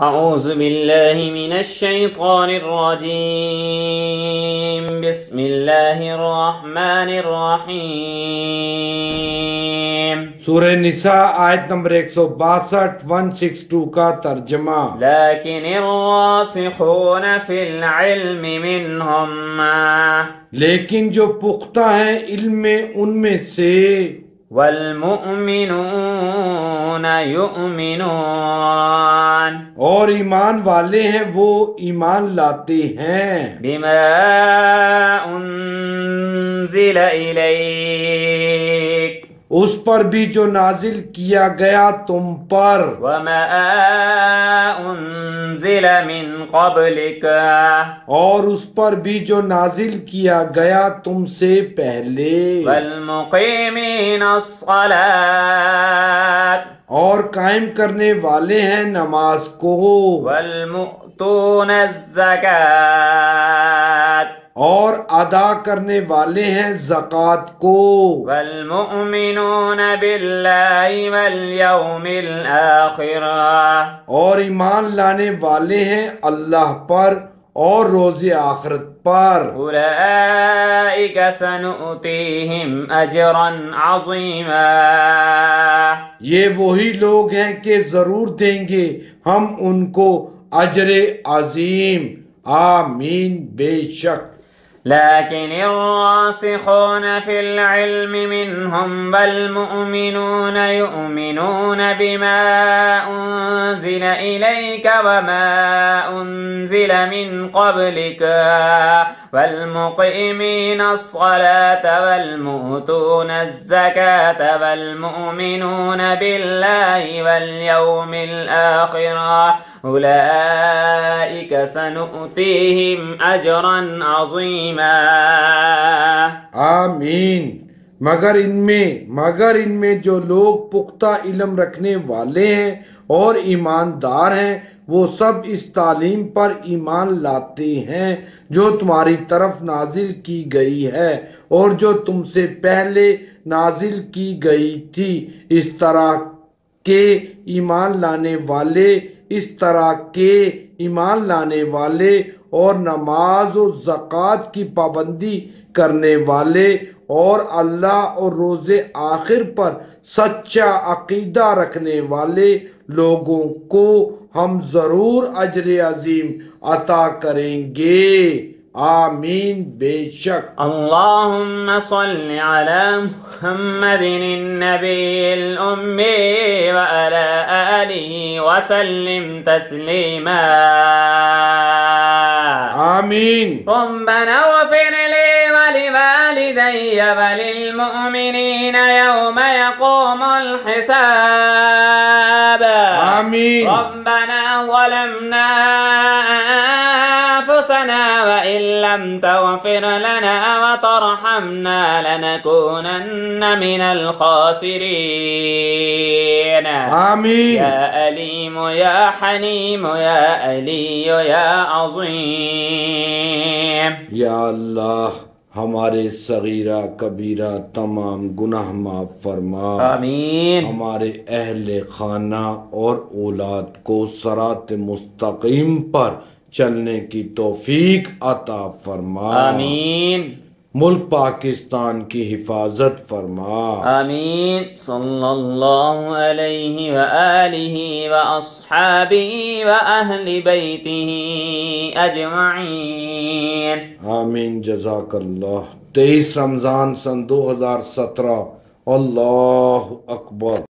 أعوذ بالله من الشيطان الرجيم. بسم الله الرحمن الرحيم. سورہ نساء آیت نمبر 162 162 کا ترجمہ۔ لكن الراسخون في العلم منهم. لیکن جو پختہ ہیں علم میں ان میں سے والمؤمنون يؤمنون. اور ایمان والے ہیں وہ ایمان لاتے ہیں۔ بما أنزل إليك. اس پر بھی جو نازل کیا گیا تم پر۔ وما أنزل من قبلك۔ اور اس پر بھی جو نازل کیا گیا تم سے پہلے۔ والمقيمين الصلاة۔ اور قائم کرنے والے ہیں نماز کو۔ والمؤتون الزكاة۔ اور ادا کرنے والے ہیں زکوٰۃ کو۔ والمؤمنون بالله واليوم الآخر اور ایمان لانے والے ہیں اللہ پر اور روز آخرت پر۔ أولئك سنؤتيهم أجرا عظيما یہ وہی لوگ ہیں کہ ضرور دیں گے ہم ان کو اجر عظیم۔ آمین بے شک۔ لكن الراسخون في العلم منهم والمؤمنون يؤمنون بما أنزل إليك وما أنزل من قبلك والمقيمين الصلاة والمؤتون الزكاة والمؤمنون بالله واليوم الآخر أولئك سنؤتيهم أجرا عظيما. آمین. مگر ان میں، مگر ان میں جو لوگ پختہ علم رکھنے والے ہیں اور ایماندار ہیں، وہ سب اس تعلیم پر ایمان لاتے ہیں جو تمہاری طرف نازل کی گئی ہے اور جو تم سے پہلے نازل کی گئی تھی۔ اس طرح کے ایمان لانے والے اس طرح کے ایمان لانے والے اور نماز و زکوٰۃ کی پابندی کرنے والے اور اللہ اور روز آخر پر سچا عقیدہ رکھنے والے لوگوں کو ہم ضرور اجر عظیم عطا کریں گے۔ آمین بے شک اللهم صل على محمد النبي الأمي وعلى آله وسلم تسليما. آمین ربنا اغفر لي ولوالدي وللمؤمنين يوم يقوم الحساب. آمين. ربنا ظلمنا وإن لم تغفر لنا وترحمنا لنكونن من الخاسرين. آمین يا أليم يا حليم يا ألي يا عظيم. یا اللہ ہمارے صغیرہ کبیرہ تمام گناہ معاف فرما۔ آمین. ہمارے اہل خانہ اور أولاد کو سرات مستقیم پر چلنے کی توفیق عطا فرما۔ آمین۔ ملک پاکستان کی حفاظت فرما۔ آمین۔ صلی اللہ علیہ وآلہ وأصحابہ وأہل بیتہ اجمعین۔ آمین۔ جزاک اللہ۔ تیئیس رمضان سن دو ہزار سترہ۔ اللہ اکبر۔